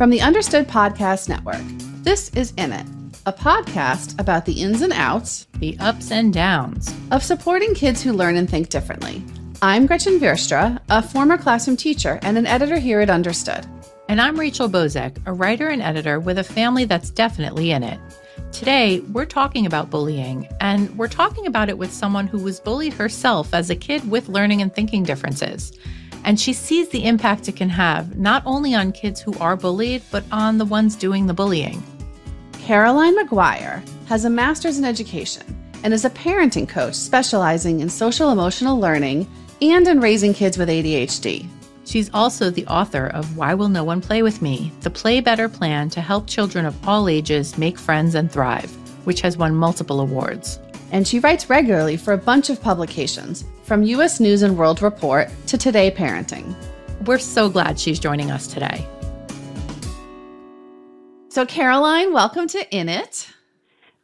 From the Understood Podcast Network, this is In It, a podcast about the ins and outs, the ups and downs of supporting kids who learn and think differently. I'm Gretchen Vierstra, a former classroom teacher and an editor here at Understood. And I'm Rachel Bozek, a writer and editor with a family that's definitely in it. Today, we're talking about bullying, and we're talking about it with someone who was bullied herself as a kid with learning and thinking differences. And she sees the impact it can have, not only on kids who are bullied, but on the ones doing the bullying. Caroline Maguire has a master's in education and is a parenting coach specializing in social emotional learning and in raising kids with ADHD. She's also the author of Why Will No One Play With Me? The Play Better Plan to Help Children of All Ages Make Friends and Thrive, which has won multiple awards and she writes regularly for a bunch of publications, from US News and World Report to Today Parenting. We're so glad she's joining us today. So, Caroline, welcome to In It.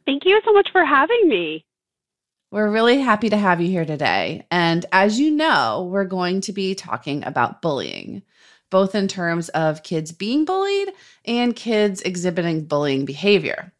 Thank you so much for having me. We're really happy to have you here today. And as you know, we're going to be talking about bullying, both in terms of kids being bullied and kids exhibiting bullying behavior.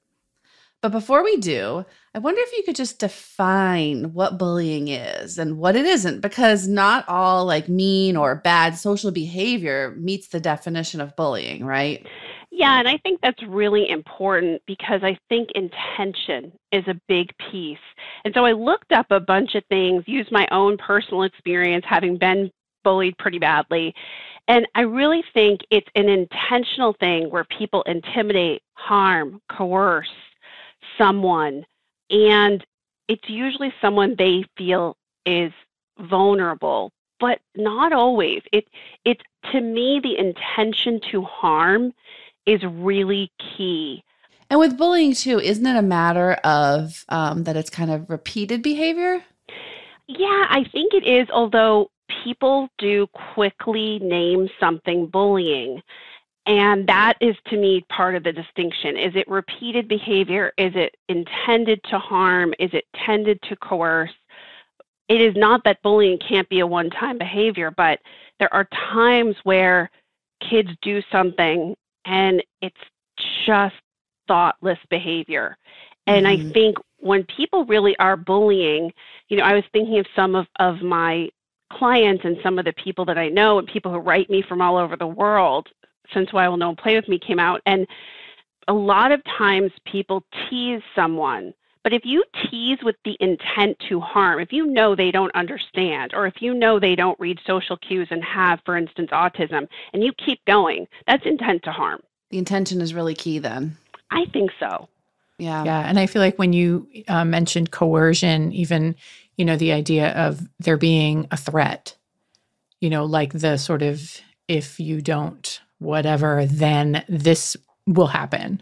But before we do, I wonder if you could just define what bullying is and what it isn't, because not all like mean or bad social behavior meets the definition of bullying, right? Yeah, and I think that's really important because I think intention is a big piece. And so I looked up a bunch of things, used my own personal experience having been bullied pretty badly. And I really think it's an intentional thing where people intimidate, harm, coerce, someone and it's usually someone they feel is vulnerable but not always. It it's to me the intention to harm is really key. And with bullying too isn't it a matter of um, that it's kind of repeated behavior? Yeah i think it is although people do quickly name something bullying and that is to me part of the distinction. Is it repeated behavior? Is it intended to harm? Is it tended to coerce? It is not that bullying can't be a one time behavior, but there are times where kids do something and it's just thoughtless behavior. And mm-hmm. I think when people really are bullying, you know, I was thinking of some of, of my clients and some of the people that I know and people who write me from all over the world since Why Will No One Play With Me came out. And a lot of times people tease someone. But if you tease with the intent to harm, if you know they don't understand, or if you know they don't read social cues and have, for instance, autism, and you keep going, that's intent to harm. The intention is really key then. I think so. Yeah. Yeah. And I feel like when you uh, mentioned coercion, even, you know, the idea of there being a threat, you know, like the sort of if you don't whatever, then this will happen.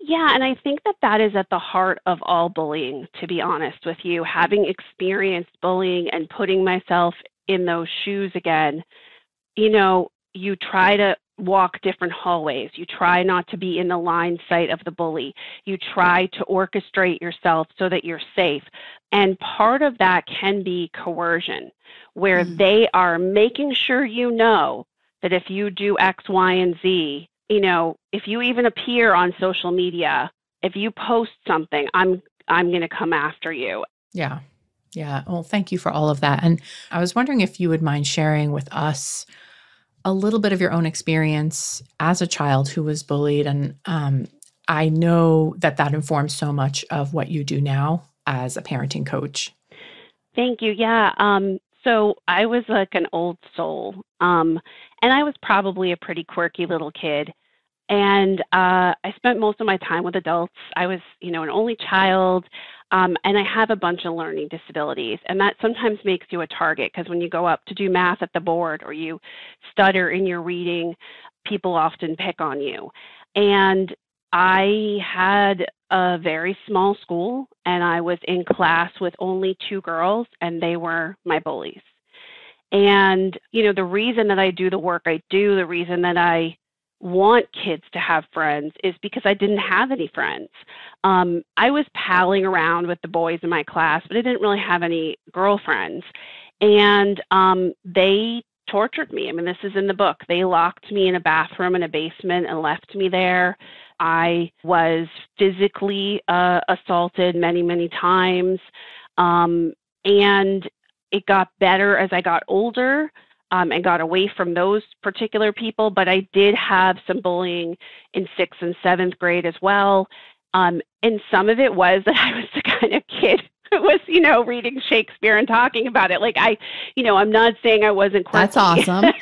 Yeah, and I think that that is at the heart of all bullying, to be honest with you. Having experienced bullying and putting myself in those shoes again, you know, you try to walk different hallways. You try not to be in the line sight of the bully. You try to orchestrate yourself so that you're safe. And part of that can be coercion, where mm. they are making sure you know that if you do X, Y, and Z, you know, if you even appear on social media, if you post something, I'm I'm going to come after you. Yeah. Yeah. Well, thank you for all of that. And I was wondering if you would mind sharing with us a little bit of your own experience as a child who was bullied. And um, I know that that informs so much of what you do now as a parenting coach. Thank you. Yeah. Um, so I was like an old soul. Um, and I was probably a pretty quirky little kid. And uh, I spent most of my time with adults. I was, you know, an only child, um, and I have a bunch of learning disabilities. And that sometimes makes you a target because when you go up to do math at the board or you stutter in your reading, people often pick on you. And I had a very small school, and I was in class with only two girls, and they were my bullies. And, you know, the reason that I do the work I do, the reason that I want kids to have friends is because I didn't have any friends. Um, I was palling around with the boys in my class, but I didn't really have any girlfriends. And um, they tortured me. I mean, this is in the book. They locked me in a bathroom in a basement and left me there. I was physically uh, assaulted many, many times. Um, and it got better as I got older um, and got away from those particular people. But I did have some bullying in sixth and seventh grade as well. Um, and some of it was that I was the kind of kid who was, you know, reading Shakespeare and talking about it. Like I, you know, I'm not saying I wasn't quirky. That's awesome.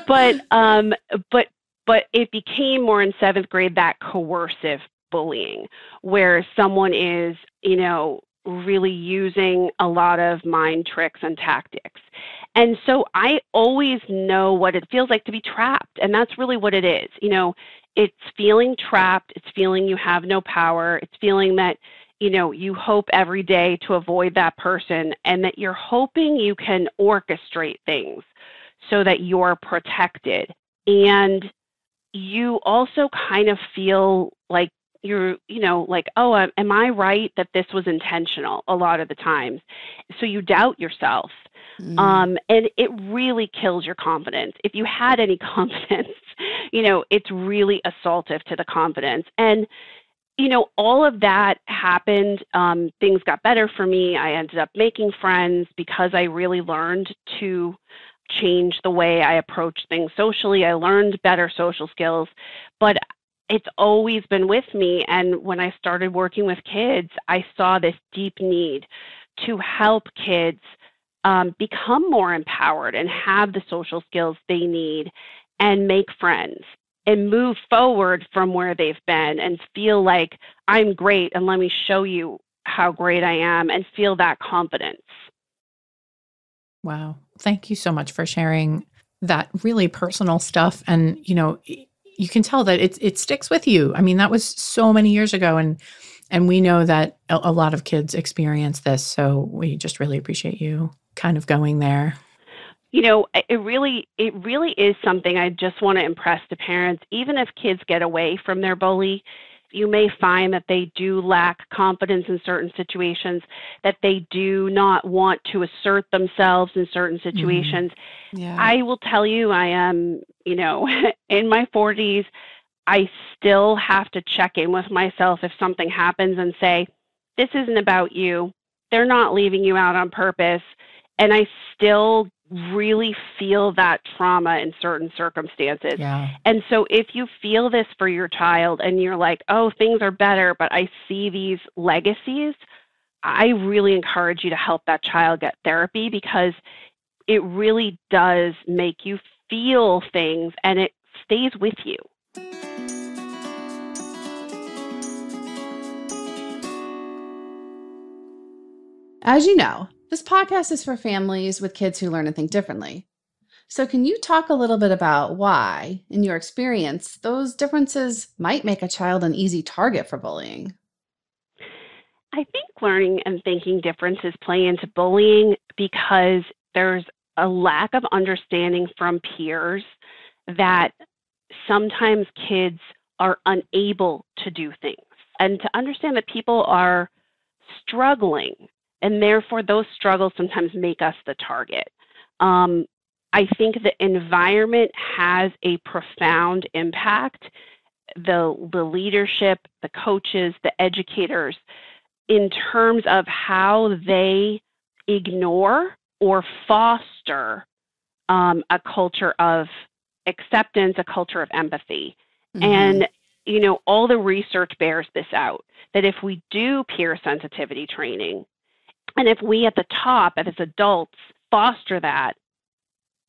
but um, but but it became more in seventh grade that coercive bullying where someone is, you know, really using a lot of mind tricks and tactics. And so I always know what it feels like to be trapped. And that's really what it is. You know, it's feeling trapped, it's feeling you have no power, it's feeling that, you know, you hope every day to avoid that person and that you're hoping you can orchestrate things so that you're protected. And you also kind of feel like you're you know like oh am i right that this was intentional a lot of the times? So you doubt yourself mm. um, and it really kills your confidence. If you had any confidence you know it's really assaultive to the confidence. And you know all of that happened um, things got better for me. I ended up making friends because i really learned to change the way I approach things socially. I learned better social skills, but it's always been with me. And when I started working with kids, I saw this deep need to help kids um, become more empowered and have the social skills they need and make friends and move forward from where they've been and feel like I'm great and let me show you how great I am and feel that confidence. Wow. Thank you so much for sharing that really personal stuff and you know you can tell that it it sticks with you. I mean, that was so many years ago, and and we know that a, lot of kids experience this. So we just really appreciate you kind of going there you know it really it really is something i just want to impress to parents even if kids get away from their bully you may find that they do lack confidence in certain situations, that they do not want to assert themselves in certain mm-hmm. situations. Mm-hmm. Yeah. I will tell you, I am, you know, in my 40s. I still have to check in with myself if something happens and say, this isn't about you. They're not leaving you out on purpose. And I still really feel that trauma in certain circumstances. Yeah. And so if you feel this for your child and you're like, oh, things are better, but I see these legacies, I really encourage you to help that child get therapy because it really does make you feel things and it stays with you. As you know, this podcast is for families with kids who learn and think differently. So, can you talk a little bit about why, in your experience, those differences might make a child an easy target for bullying? I think learning and thinking differences play into bullying because there's a lack of understanding from peers that sometimes kids are unable to do things. And to understand that people are struggling and therefore those struggles sometimes make us the target. Um, I think the environment has a profound impact. The, the leadership, the coaches, the educators, in terms of how they ignore or foster um, a culture of acceptance, a culture of empathy. Mm-hmm. And, you know, all the research bears this out that if we do peer sensitivity training, and if we at the top, as adults, foster that,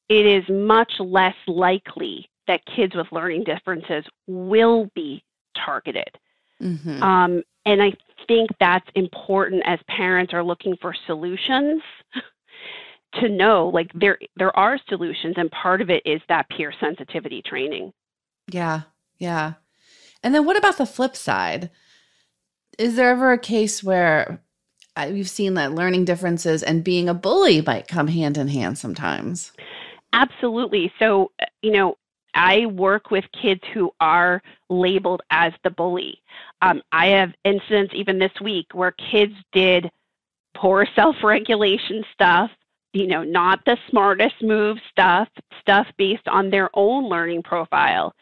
it is much less likely that kids with learning differences will be targeted. Mm-hmm. Um, and I think that's important as parents are looking for solutions to know like there there are solutions and part of it is that peer sensitivity training. Yeah. Yeah. And then what about the flip side? Is there ever a case where we've seen that learning differences and being a bully might come hand in hand sometimes. Absolutely. So, you know, I work with kids who are labeled as the bully. Um, I have incidents even this week where kids did poor self regulation stuff, you know, not the smartest move stuff, stuff based on their own learning profile.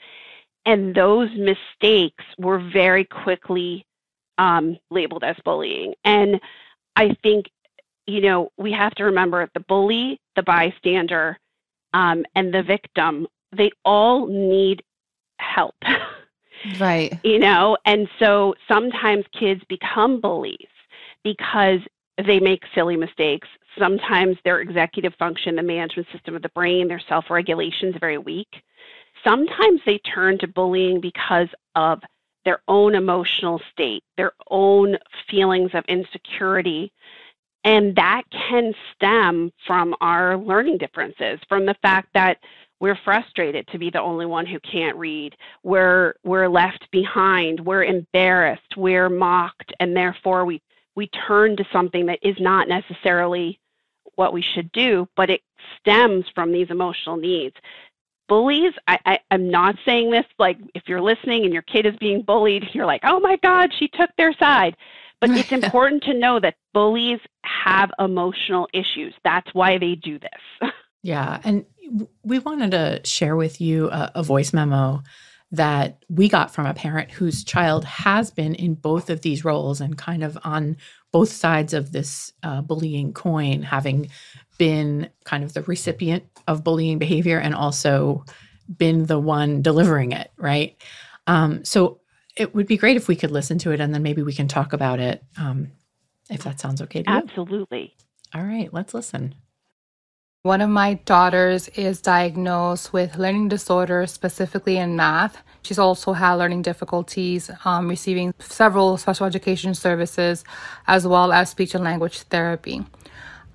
And those mistakes were very quickly um, labeled as bullying. And I think, you know, we have to remember the bully, the bystander, um, and the victim, they all need help. Right. you know, and so sometimes kids become bullies because they make silly mistakes. Sometimes their executive function, the management system of the brain, their self regulation is very weak. Sometimes they turn to bullying because of their own emotional state, their own feelings of insecurity. And that can stem from our learning differences, from the fact that we're frustrated to be the only one who can't read. We're, we're left behind. We're embarrassed. We're mocked. And therefore, we, we turn to something that is not necessarily what we should do, but it stems from these emotional needs bullies I, I i'm not saying this like if you're listening and your kid is being bullied you're like oh my god she took their side. But it's important to know that bullies have emotional issues. That's why they do this. Yeah and we wanted to share with you a, a voice memo that we got from a parent whose child has been in both of these roles and kind of on both sides of this uh, bullying coin, having been kind of the recipient of bullying behavior and also been the one delivering it, right? Um, so it would be great if we could listen to it and then maybe we can talk about it um, if that sounds okay to you. Absolutely. All right, let's listen. One of my daughters is diagnosed with learning disorder, specifically in math. She's also had learning difficulties, um, receiving several special education services, as well as speech and language therapy.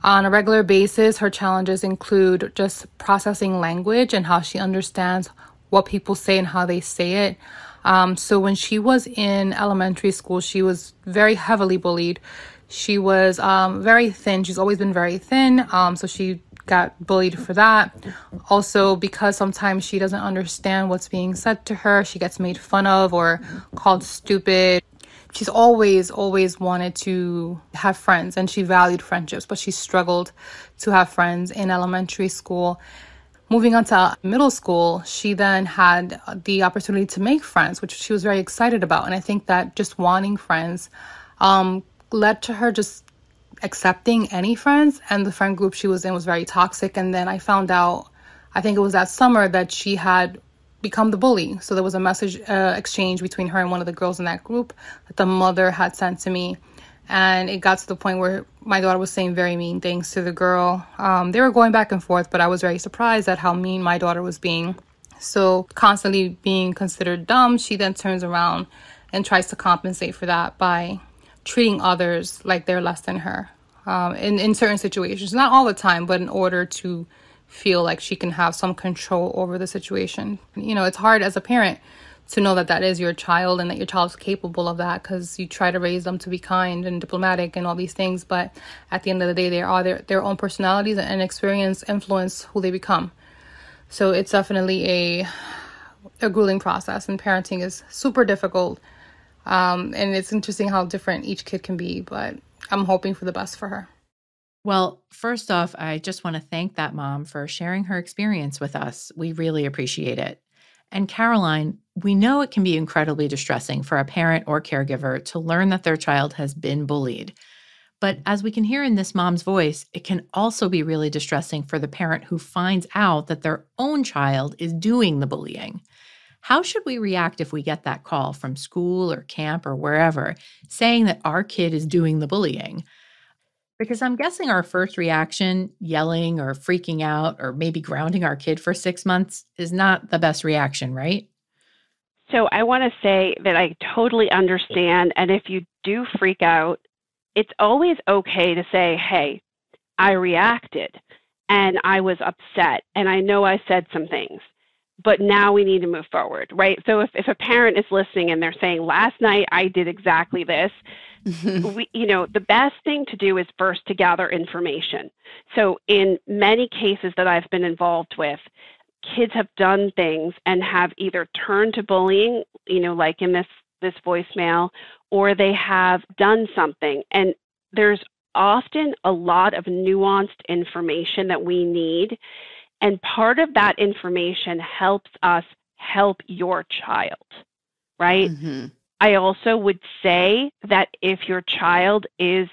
On a regular basis, her challenges include just processing language and how she understands what people say and how they say it. Um, so when she was in elementary school, she was very heavily bullied. She was um, very thin. She's always been very thin. Um, so she got bullied for that. Also, because sometimes she doesn't understand what's being said to her, she gets made fun of or called stupid. She's always, always wanted to have friends and she valued friendships, but she struggled to have friends in elementary school. Moving on to middle school, she then had the opportunity to make friends, which she was very excited about. And I think that just wanting friends um, led to her just accepting any friends and the friend group she was in was very toxic. And then i found out i think it was that summer that she had become the bully. So there was a message uh, exchange between her and one of the girls in that group that the mother had sent to me. And it got to the point where my daughter was saying very mean things to the girl. Um, they were going back and forth but i was very surprised at how mean my daughter was being. So constantly being considered dumb she then turns around and tries to compensate for that by treating others like they're less than her um, in, in certain situations. Not all the time, but in order to feel like she can have some control over the situation. You know, it's hard as a parent to know that that is your child and that your child is capable of that because you try to raise them to be kind and diplomatic and all these things. But at the end of the day, they are their, their own personalities and experience influence who they become. So it's definitely a a grueling process, and parenting is super difficult. Um, and it's interesting how different each kid can be, but I'm hoping for the best for her. Well, first off, I just want to thank that mom for sharing her experience with us. We really appreciate it. And Caroline, we know it can be incredibly distressing for a parent or caregiver to learn that their child has been bullied. But as we can hear in this mom's voice, it can also be really distressing for the parent who finds out that their own child is doing the bullying. How should we react if we get that call from school or camp or wherever saying that our kid is doing the bullying? Because I'm guessing our first reaction, yelling or freaking out or maybe grounding our kid for six months, is not the best reaction, right? So I want to say that I totally understand. And if you do freak out, it's always okay to say, hey, I reacted and I was upset and I know I said some things but now we need to move forward, right? So if, if a parent is listening and they're saying, last night I did exactly this, we, you know, the best thing to do is first to gather information. So in many cases that I've been involved with, kids have done things and have either turned to bullying, you know, like in this this voicemail, or they have done something. And there's often a lot of nuanced information that we need. And part of that information helps us help your child, right? Mm-hmm. I also would say that if your child is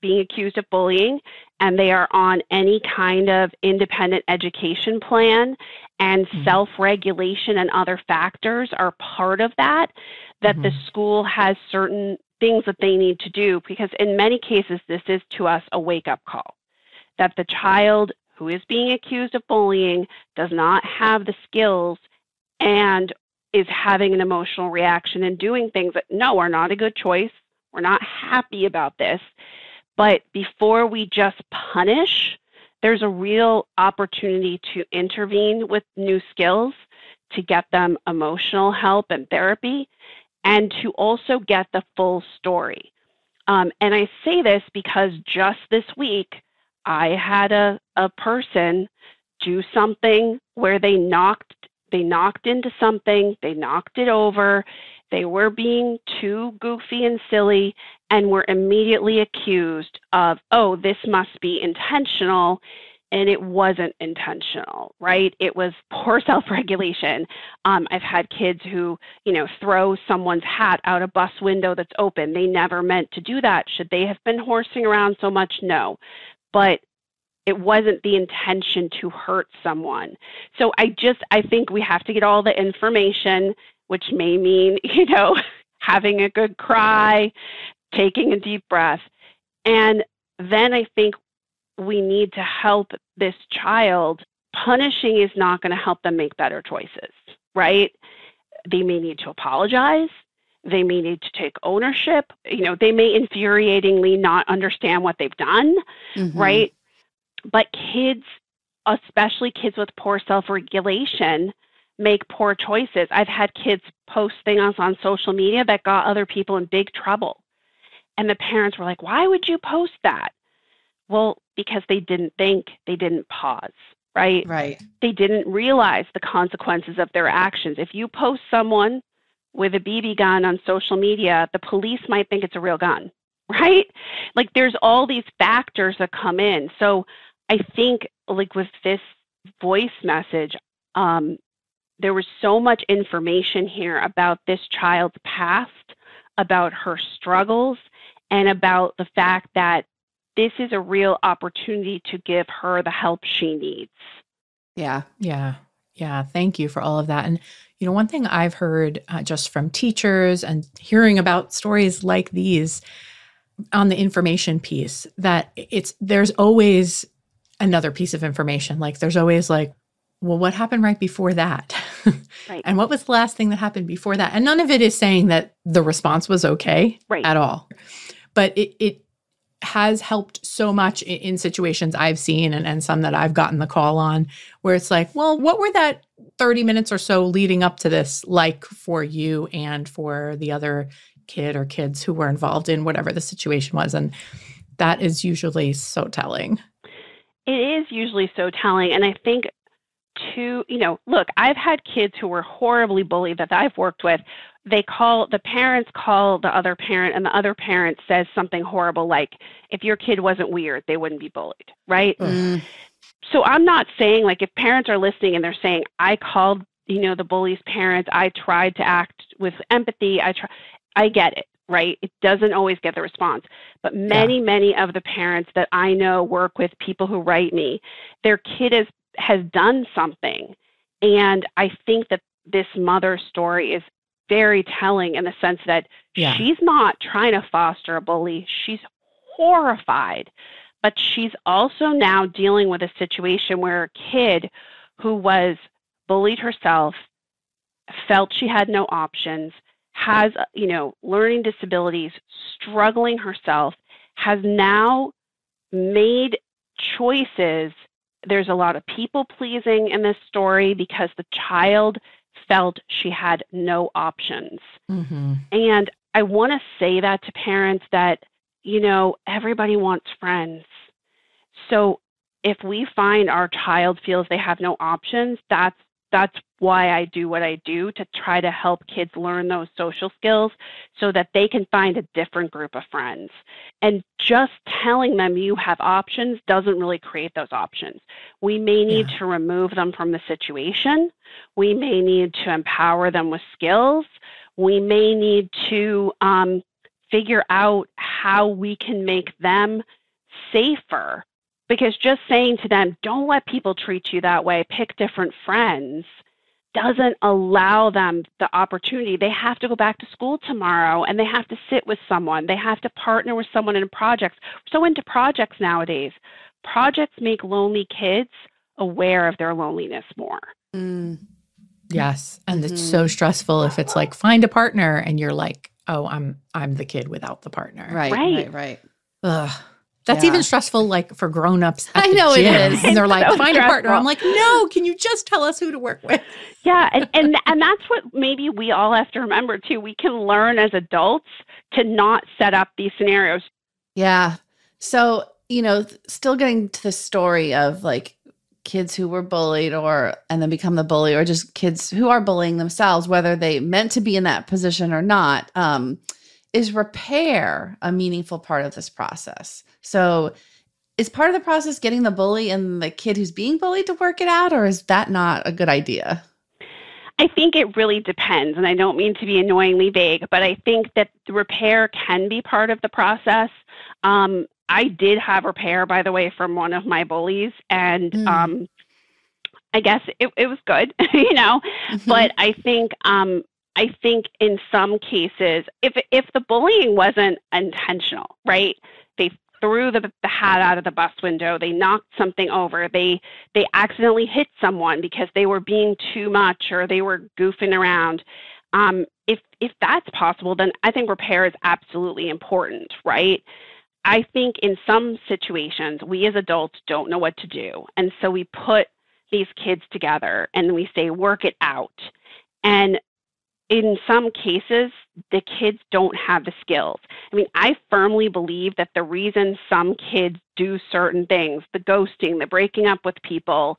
being accused of bullying and they are on any kind of independent education plan and mm-hmm. self-regulation and other factors are part of that that mm-hmm. the school has certain things that they need to do because in many cases this is to us a wake-up call that the child who is being accused of bullying does not have the skills and is having an emotional reaction and doing things that no are not a good choice we're not happy about this but before we just punish, there's a real opportunity to intervene with new skills to get them emotional help and therapy and to also get the full story. Um, and I say this because just this week, I had a, a person do something where they knocked they knocked into something, they knocked it over, they were being too goofy and silly and were immediately accused of, oh, this must be intentional. And it wasn't intentional, right? It was poor self regulation. Um, I've had kids who, you know, throw someone's hat out a bus window that's open. They never meant to do that. Should they have been horsing around so much? No. But it wasn't the intention to hurt someone. So I just I think we have to get all the information which may mean, you know, having a good cry, taking a deep breath. And then I think we need to help this child. Punishing is not going to help them make better choices, right? They may need to apologize. They may need to take ownership. You know, they may infuriatingly not understand what they've done, mm-hmm. right? But kids, especially kids with poor self regulation, make poor choices. I've had kids post things on social media that got other people in big trouble. And the parents were like, why would you post that? Well, because they didn't think, they didn't pause, right? Right. They didn't realize the consequences of their actions. If you post someone with a BB gun on social media, the police might think it's a real gun, right? Like there's all these factors that come in. So I think like with this voice message, um, there was so much information here about this child's past, about her struggles, and about the fact that this is a real opportunity to give her the help she needs. Yeah. Yeah. Yeah. Thank you for all of that. And, you know, one thing I've heard uh, just from teachers and hearing about stories like these on the information piece that it's there's always another piece of information. Like there's always like, well, what happened right before that? right. and what was the last thing that happened before that? And none of it is saying that the response was okay right. at all. But it, it has helped so much in, in situations I've seen and, and some that I've gotten the call on where it's like, well, what were that 30 minutes or so leading up to this like for you and for the other kid or kids who were involved in whatever the situation was? And that is usually so telling. It is usually so telling. And I think to, you know, look, I've had kids who were horribly bullied that I've worked with. They call, the parents call the other parent, and the other parent says something horrible like, if your kid wasn't weird, they wouldn't be bullied, right? Mm. So I'm not saying, like, if parents are listening and they're saying, I called, you know, the bully's parents, I tried to act with empathy, I try, I get it right? It doesn't always get the response. But many, yeah. many of the parents that I know work with people who write me, their kid has has done something. And I think that this mother story is very telling in the sense that yeah. she's not trying to foster a bully. She's horrified. But she's also now dealing with a situation where a kid who was bullied herself felt she had no options, has, uh, you know, learning disabilities, struggling herself, has now made choices there's a lot of people pleasing in this story because the child felt she had no options. Mm-hmm. And I want to say that to parents that, you know, everybody wants friends. So if we find our child feels they have no options, that's that's why I do what I do to try to help kids learn those social skills so that they can find a different group of friends. And just telling them you have options doesn't really create those options. We may need yeah. to remove them from the situation. We may need to empower them with skills. We may need to um, figure out how we can make them safer. Because just saying to them, don't let people treat you that way, pick different friends, doesn't allow them the opportunity. They have to go back to school tomorrow and they have to sit with someone. They have to partner with someone in projects. We're so into projects nowadays. Projects make lonely kids aware of their loneliness more. Mm. Yes, and mm-hmm. it's so stressful if it's like find a partner and you're like, "Oh, I'm I'm the kid without the partner." Right, right, right. right. Ugh. That's yeah. even stressful, like for grown-ups. I know it is, and they're like, so "Find stressful. a partner." I'm like, "No, can you just tell us who to work with?" Yeah, and, and and that's what maybe we all have to remember too. We can learn as adults to not set up these scenarios. Yeah. So you know, still getting to the story of like kids who were bullied or and then become the bully or just kids who are bullying themselves whether they meant to be in that position or not um, is repair a meaningful part of this process so is part of the process getting the bully and the kid who's being bullied to work it out, or is that not a good idea? I think it really depends, and I don't mean to be annoyingly vague, but I think that the repair can be part of the process. Um, I did have repair, by the way, from one of my bullies, and mm. um, I guess it, it was good, you know. Mm-hmm. But I think um, I think in some cases, if if the bullying wasn't intentional, right? They threw the, the hat out of the bus window they knocked something over they they accidentally hit someone because they were being too much or they were goofing around. Um, if if that's possible then i think repair is absolutely important right? I think in some situations we as adults don't know what to do. And so we put these kids together and we say work it out. And in some cases, the kids don't have the skills. I mean, I firmly believe that the reason some kids do certain things, the ghosting, the breaking up with people,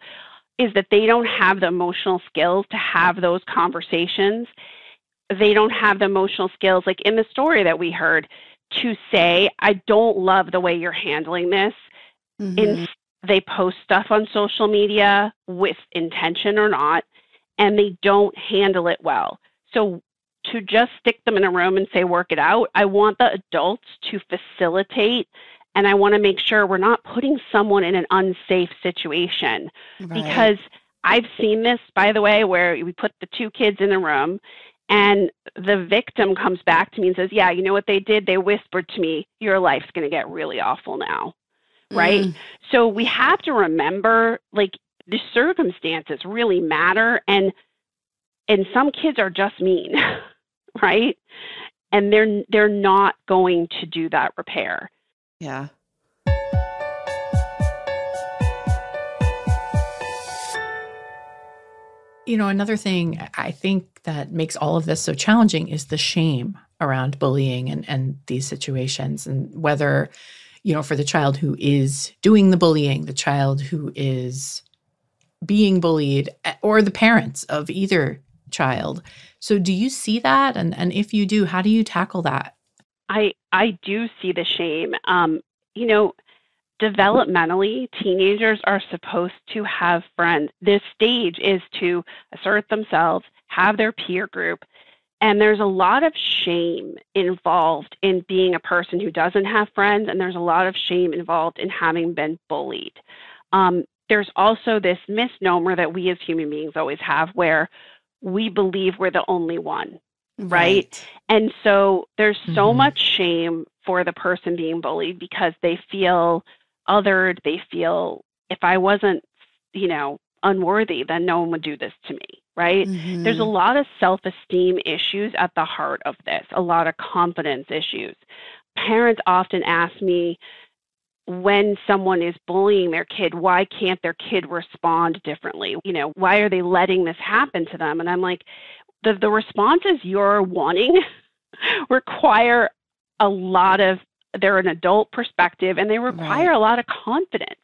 is that they don't have the emotional skills to have those conversations. They don't have the emotional skills, like in the story that we heard, to say, I don't love the way you're handling this. Mm-hmm. In, they post stuff on social media with intention or not, and they don't handle it well. So to just stick them in a room and say, work it out, I want the adults to facilitate and I want to make sure we're not putting someone in an unsafe situation. Right. Because I've seen this, by the way, where we put the two kids in a room and the victim comes back to me and says, Yeah, you know what they did? They whispered to me, Your life's going to get really awful now. Right? Mm. So we have to remember like the circumstances really matter. And and some kids are just mean, right? And they're they're not going to do that repair. Yeah. You know, another thing I think that makes all of this so challenging is the shame around bullying and, and these situations, and whether, you know, for the child who is doing the bullying, the child who is being bullied, eh, or the parents of either child. So do you see that? And and if you do, how do you tackle that? I I do see the shame. Um, you know, developmentally, teenagers are supposed to have friends. This stage is to assert themselves, have their peer group, and there's a lot of shame involved in being a person who doesn't have friends, and there's a lot of shame involved in having been bullied. Um, there's also this misnomer that we as human beings always have where we believe we're the only one. Right. right? And so there's so mm-hmm. much shame for the person being bullied because they feel othered. They feel if I wasn't, you know, unworthy, then no one would do this to me. Right. Mm-hmm. There's a lot of self esteem issues at the heart of this, a lot of confidence issues. Parents often ask me, when someone is bullying their kid, why can't their kid respond differently? You know, why are they letting this happen to them? And I'm like, the, the responses you're wanting require a lot of, they're an adult perspective and they require right. a lot of confidence.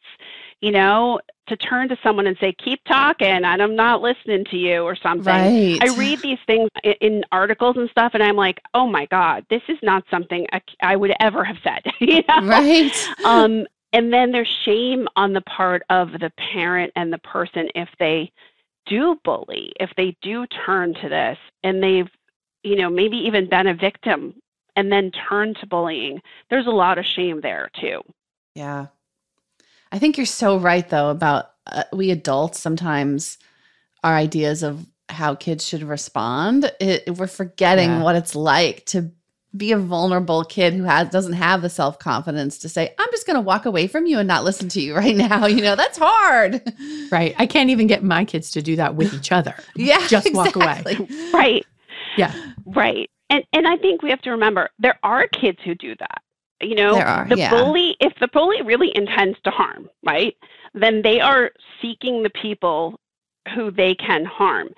You know, to turn to someone and say, keep talking and I'm not listening to you or something. Right. I read these things in, in articles and stuff and I'm like, oh my God, this is not something I, I would ever have said. you know? Right. Um, and then there's shame on the part of the parent and the person if they do bully, if they do turn to this and they've, you know, maybe even been a victim and then turn to bullying. There's a lot of shame there too. Yeah. I think you're so right, though, about uh, we adults sometimes our ideas of how kids should respond. It, we're forgetting Yeah. what it's like to be a vulnerable kid who has doesn't have the self confidence to say, "I'm just going to walk away from you and not listen to you right now." You know, that's hard. Right. I can't even get my kids to do that with each other. Yeah, Just walk away. Right. Yeah. Right. And and I think we have to remember there are kids who do that. You know, are, the yeah. bully if the bully really intends to harm, right? Then they are seeking the people who they can harm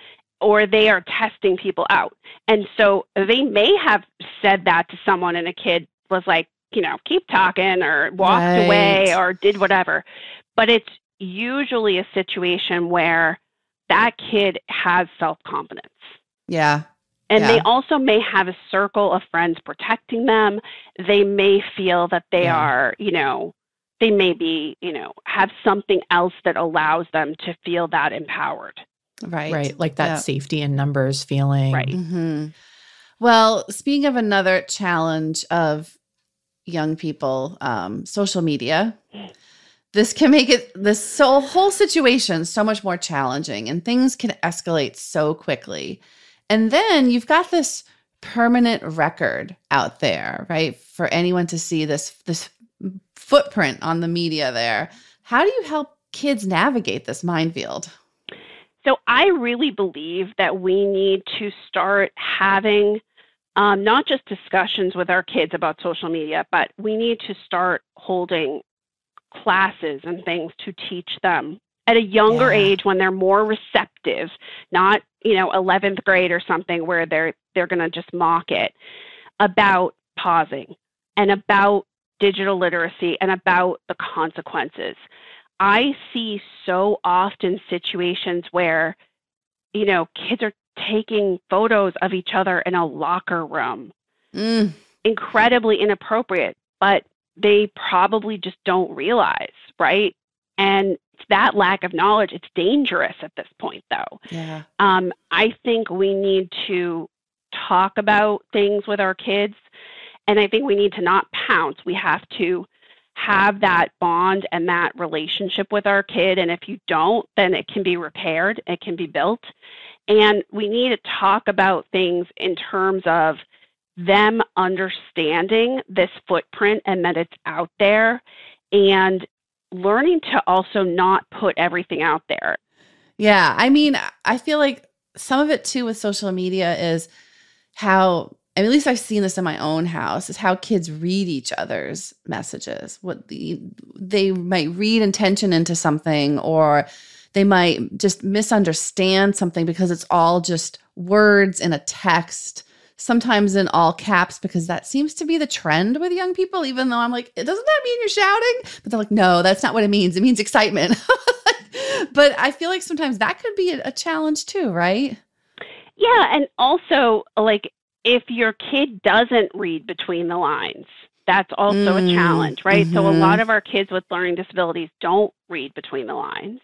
or they are testing people out. And so they may have said that to someone and a kid was like, you know, keep talking or walked Right. away or did whatever. But it's usually a situation where that kid has self-confidence. Yeah, And they also may have a circle of friends protecting them. They may feel that they Yeah. are, you know, they may be, you know, have something else that allows them to feel that empowered. right, Right. Like that Yeah. safety in numbers feeling. Right. hmm Well, speaking of another challenge of young people, um, social media, this can make it this so whole situation so much more challenging, and things can escalate so quickly. And then you've got this permanent record out there, right? For anyone to see this this footprint on the media there. How do you help kids navigate this minefield? So I really believe that we need to start having um, not just discussions with our kids about social media, but we need to start holding classes and things to teach them at a younger Yeah. age when they're more receptive, not you know 11th grade or something where they're they're going to just mock it about pausing and about digital literacy and about the consequences. I see so often situations where, you know, kids are taking photos of each other in a locker room, Mm, incredibly inappropriate, but they probably just don't realize, right? And it's that lack of knowledge, it's dangerous at this point, though. yeah. Um, I think we need to talk about things with our kids, and I think we need to not pounce. We have to have that bond and that relationship with our kid. And if you don't, then it can be repaired, it can be built. And we need to talk about things in terms of them understanding this footprint and that it's out there and learning to also not put everything out there. Yeah. I mean, I feel like some of it too with social media is how, at least I've seen this in my own house, is how kids read each other's messages. What the, they might read intention into something or they might just misunderstand something because it's all just words in a text sometimes in all caps because that seems to be the trend with young people even though i'm like doesn't that mean you're shouting but they're like no that's not what it means it means excitement but i feel like sometimes that could be a, challenge too right Yeah, and also like if your kid doesn't read between the lines, that's also Mm, a challenge, right? So a mhm. lot of our kids with learning disabilities don't read between the lines.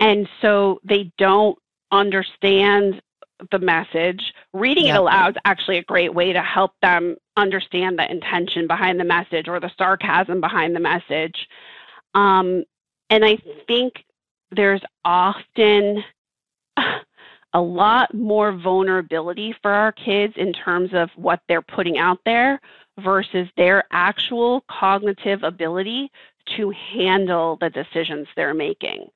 And so they don't understand the message. Reading it aloud is actually a great way to help them understand the intention behind the message or the sarcasm behind the message. Um, and I think there's often a lot more vulnerability for our kids in terms of what they're putting out there versus their actual cognitive ability to handle the decisions they're making.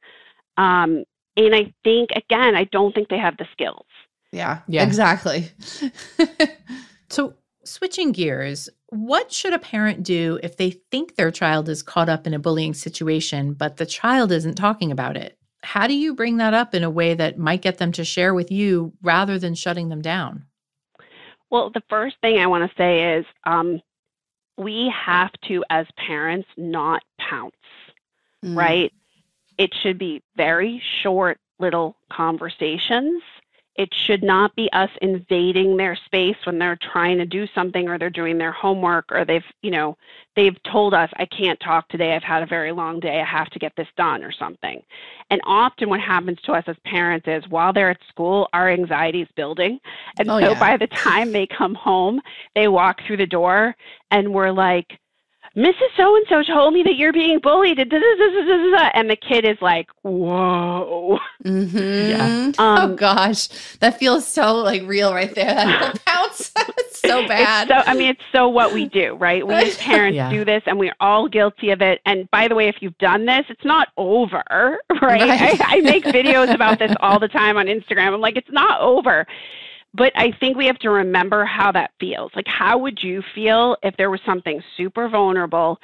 Um, and I think, again, I don't think they have the skills. Yeah Yeah. exactly So, switching gears, what should a parent do if they think their child is caught up in a bullying situation, but the child isn't talking about it? How do you bring that up in a way that might get them to share with you rather than shutting them down? Well, the first thing I want to say is um, we have to, as parents, not pounce. Mm, right? It should be very short little conversations it should not be us invading their space when they're trying to do something or they're doing their homework or they've, you know, they've told us, I can't talk today. I've had a very long day. I have to get this done or something. And often what happens to us as parents is while they're at school, our anxiety is building. And oh, so yeah. by the time they come home, they walk through the door and we're like, Mrs. So and so told me that you're being bullied, and the kid is like, "Whoa!" Mm-hmm. Yeah. Um, oh gosh, that feels so like real right there. That pounce, it's so bad. It's so, I mean, it's so what we do, right? We as parents yeah. do this, and we're all guilty of it. And by the way, if you've done this, it's not over, right? right. I, I make videos about this all the time on Instagram. I'm like, it's not over but I think we have to remember how that feels. Like, how would you feel if there was something super vulnerable,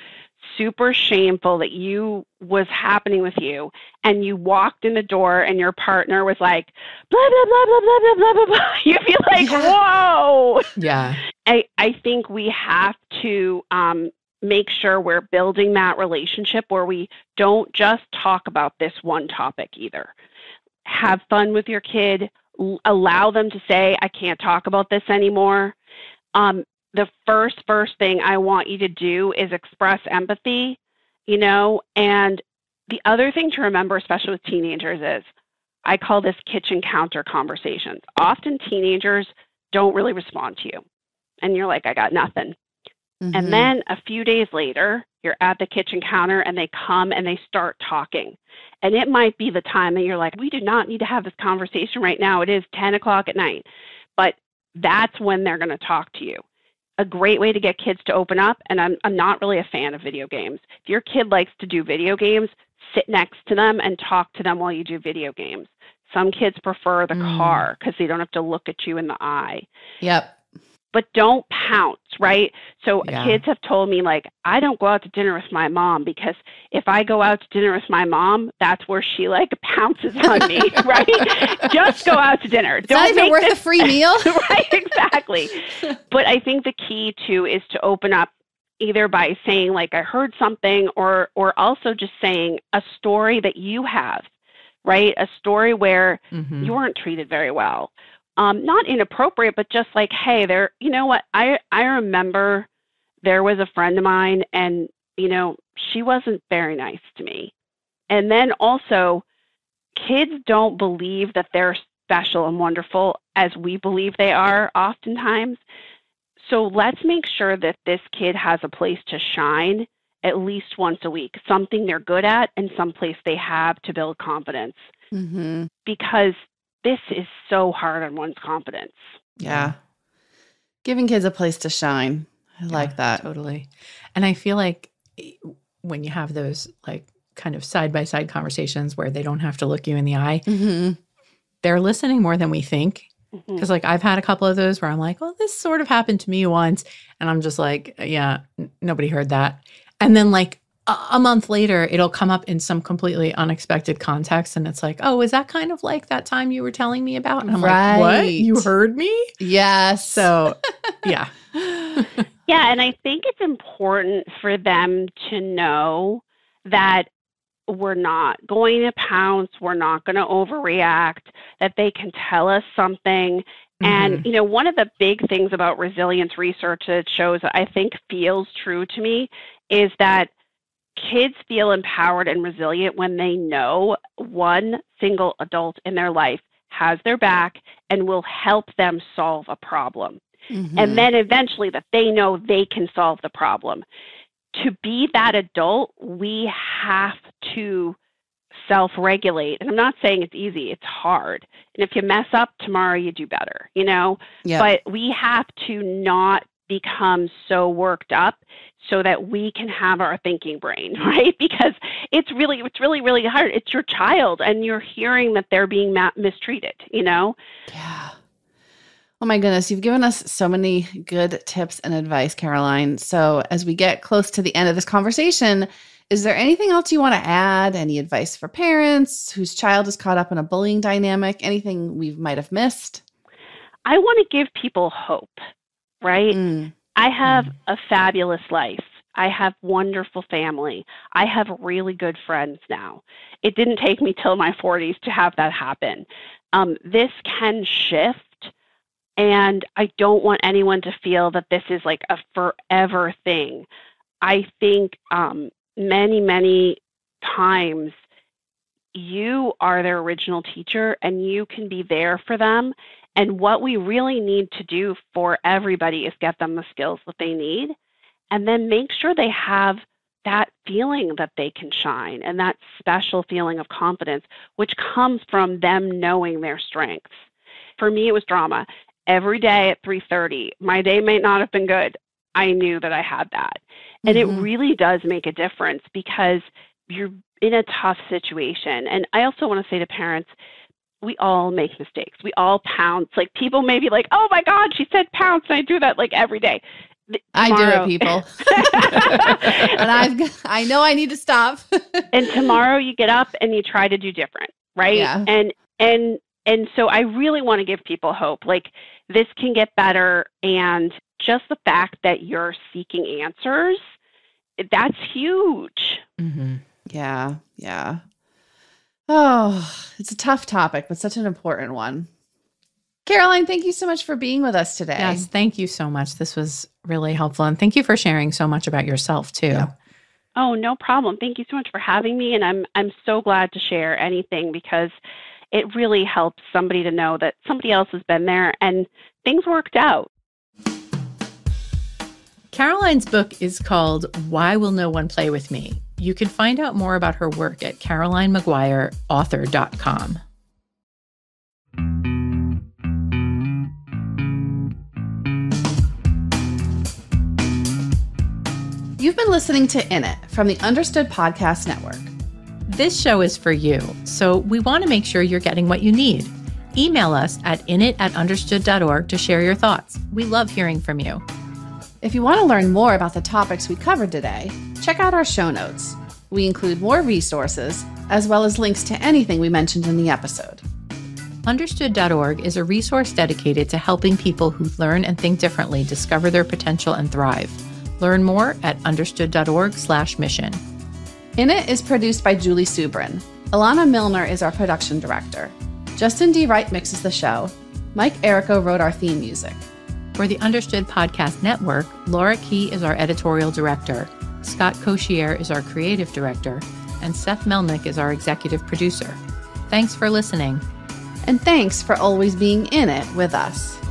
super shameful that you was happening with you, and you walked in the door and your partner was like, blah blah blah blah blah blah blah blah blah. You feel like, yeah. whoa. Yeah. I I think we have to um, make sure we're building that relationship where we don't just talk about this one topic either. Have fun with your kid allow them to say, I can't talk about this anymore. Um, the first, first thing I want you to do is express empathy, you know, and the other thing to remember, especially with teenagers, is I call this kitchen counter conversations. Often teenagers don't really respond to you, and you're like, I got nothing. Mm-hmm. And then a few days later, you're at the kitchen counter and they come and they start talking. And it might be the time that you're like, we do not need to have this conversation right now. It is 10 o'clock at night. But that's when they're going to talk to you. A great way to get kids to open up, and I'm, I'm not really a fan of video games. If your kid likes to do video games, sit next to them and talk to them while you do video games. Some kids prefer the mm. car because they don't have to look at you in the eye. Yep but don't pounce, right? So yeah. kids have told me like I don't go out to dinner with my mom because if I go out to dinner with my mom, that's where she like pounces on me, right? Just go out to dinner. It's don't not even worth this, a free meal. right, exactly. but I think the key too is to open up either by saying like I heard something or or also just saying a story that you have right? A story where mm-hmm. you weren't treated very well, um, not inappropriate, but just like, hey, there, you know what? I I remember there was a friend of mine, and you know she wasn't very nice to me. And then also, kids don't believe that they're special and wonderful as we believe they are oftentimes. So let's make sure that this kid has a place to shine at least once a week, something they're good at and some place they have to build confidence. Mm-hmm. Because this is so hard on one's confidence. Yeah. Giving kids a place to shine. I yeah, like that. Totally. And I feel like eh, when you have those like kind of side by side conversations where they don't have to look you in the eye, mm-hmm. they're listening more than we think. Because mm-hmm. like I've had a couple of those where I'm like, well, this sort of happened to me once, and I'm just like, yeah, n- nobody heard that. And then like a month later, it'll come up in some completely unexpected context. And it's like, oh, is that kind of like that time you were telling me about? And I'm right. like, what? You heard me? Yes. So, yeah. yeah. And I think it's important for them to know that we're not going to pounce, we're not going to overreact, that they can tell us something. Mm-hmm. And, you know, one of the big things about resilience research that shows I think feels true to me is that kids feel empowered and resilient when they know one single adult in their life has their back and will help them solve a problem. Mm-hmm. And then eventually that they know they can solve the problem. To be that adult, we have to self regulate. And I'm not saying it's easy, it's hard. And if you mess up tomorrow, you do better, you know? Yep. But we have to not become so worked up so that we can have our thinking brain right? Because it's really it's really really hard. It's your child and you're hearing that they're being ma- mistreated you know? Yeah. Oh my goodness you've given us so many good tips and advice caroline. So as we get close to the end of this conversation is there anything else you want to add? Any advice for parents whose child is caught up in a bullying dynamic? Anything we might have missed? I want to give people hope right mm. I have mm. a fabulous life. I have wonderful family. I have really good friends now. It didn't take me till my 40s to have that happen. Um, this can shift, and I don't want anyone to feel that this is like a forever thing. I think um, many, many times you are their original teacher and you can be there for them. And what we really need to do for everybody is get them the skills that they need and then make sure they have that feeling that they can shine and that special feeling of confidence, which comes from them knowing their strengths. For me, it was drama. Every day at 3:30, my day may not have been good. I knew that I had that, and mm-hmm. it really does make a difference because you're in a tough situation. And I also want to say to parents, we all make mistakes. We all pounce. Like people may be like, "Oh my God, she said pounce," and I do that like every day. I do it, people. and I've I know I need to stop. and tomorrow you get up and you try to do different, right? Yeah. And and and so I really want to give people hope. Like this can get better and just the fact that you're seeking answers, that's huge. Mm-hmm. Yeah, yeah. Oh, it's a tough topic, but such an important one. Caroline, thank you so much for being with us today. Yes, thank you so much. This was really helpful. And thank you for sharing so much about yourself too. Yeah. Oh, no problem. Thank you so much for having me. And I'm I'm so glad to share anything because it really helps somebody to know that somebody else has been there and things worked out. Caroline's book is called Why Will No One Play With Me? You can find out more about her work at carolinemaguireauthor.com. You've been listening to In It from the Understood Podcast Network. This show is for you, so we want to make sure you're getting what you need. Email us at init at understood.org to share your thoughts. We love hearing from you. If you want to learn more about the topics we covered today, check out our show notes. We include more resources, as well as links to anything we mentioned in the episode. Understood.org is a resource dedicated to helping people who learn and think differently discover their potential and thrive. Learn more at understood.org/mission. In It is produced by Julie Subrin. Alana Milner is our production director. Justin D. Wright mixes the show. Mike Errico wrote our theme music. For the Understood Podcast Network, Laura Key is our editorial director. Scott Cocchiere is our creative director, and Seth Melnick is our executive producer. Thanks for listening. And thanks for always being in it with us.